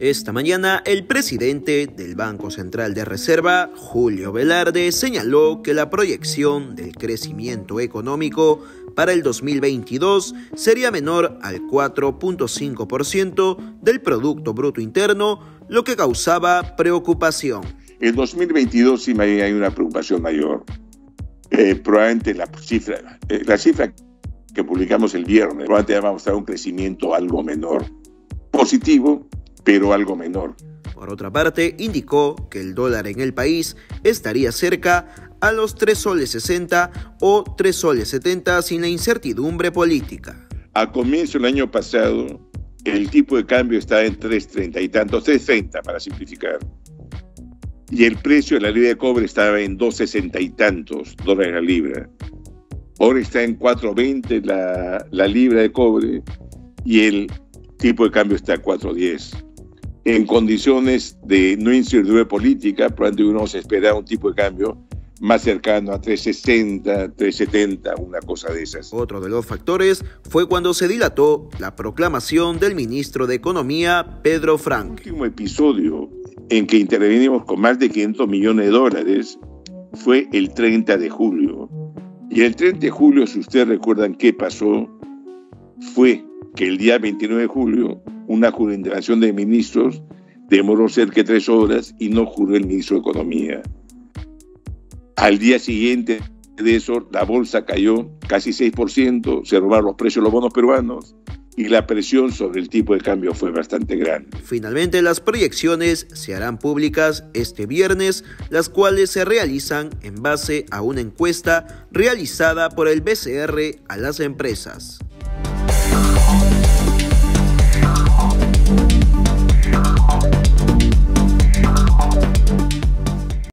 Esta mañana, el presidente del Banco Central de Reserva, Julio Velarde, señaló que la proyección del crecimiento económico para el 2022 sería menor al 4.5% del Producto Bruto Interno, lo que causaba preocupación. En 2022 sí hay una preocupación mayor. Eh, probablemente la cifra, eh, la cifra que publicamos el viernes, probablemente vamos a mostrar un crecimiento algo menor. Positivo, pero algo menor. Por otra parte, indicó que el dólar en el país estaría cerca a los 3 soles 60 o 3 soles 70 sin la incertidumbre política. A comienzo del año pasado, el tipo de cambio estaba en 3.30 y tantos, 3.30 para simplificar. Y el precio de la libra de cobre estaba en 2.60 y tantos dólares la libra. Ahora está en 4.20 la, la libra de cobre y el tipo de cambio está a 4.10 en condiciones de no incertidumbre política, probablemente uno se espera un tipo de cambio más cercano a 360, 370, una cosa de esas. Otro de los factores fue cuando se dilató la proclamación del ministro de Economía, Pedro Frank. El último episodio en que intervenimos con más de 500 millones de dólares fue el 30 de julio. Y el 30 de julio, si ustedes recuerdan qué pasó, fue que el día 29 de julio una juramentación de ministros demoró cerca de tres horas y no juró el ministro de Economía. Al día siguiente de eso, la bolsa cayó casi 6%, se robaron los precios de los bonos peruanos y la presión sobre el tipo de cambio fue bastante grande. Finalmente, las proyecciones se harán públicas este viernes, las cuales se realizan en base a una encuesta realizada por el BCR a las empresas.